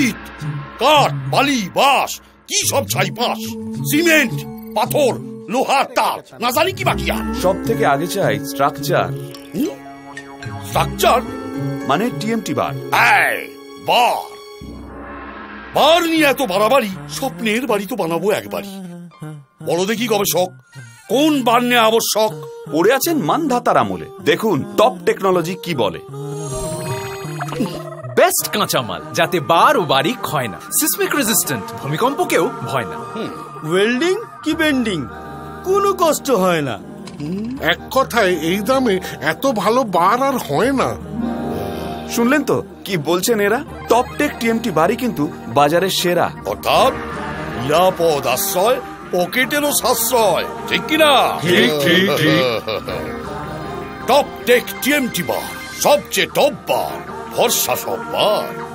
ইট কাঠ বালি বাঁশ কি সব ছাই পাঁশ সিমেন্ট পাথর লোহার তার না জানি কি বাকি আর। সব থেকে আগে চাই স্ট্রাকচার। স্ট্রাকচার? মানে টিএমটি বার। এই, বার। বার নিয়ে এত বাড়াবাড়ি স্বপ্নের বাড়ি তো বানাবো একবারই। বলো দেখি গবেষক কোন বার নেওয়া আবশ্যক? পড়ে আছেন মানধাতার আমলে। দেখুন টপ টেকনোলজি কি বলে। বেস্ট কাঁচামাল যাতে বার ও বাড়ি ক্ষয় না। সিসমিক রেজিস্ট্যান্ট ভূমিকম্পকেও ভয় না। ওয়েল্ডিং কি বেন্ডিং কোনো কষ্ট হয় না। এক কথায় এই দামে এত ভালো বার আর হয় না। শুনলেন তো? কি বলছেন এরা? টপ টেক টিএমটি বাড়ি কিন্তু বাজারের সেরা। অর্থাৎ নিরাপদ আশ্রয় পকেটেরও সাশ্রয়। ঠিক কিনা? ঠিক, ঠিক, ঠিক। টপ টেক টিএমটি বার সবচেয়ে টপ বার। ভরসা সব বার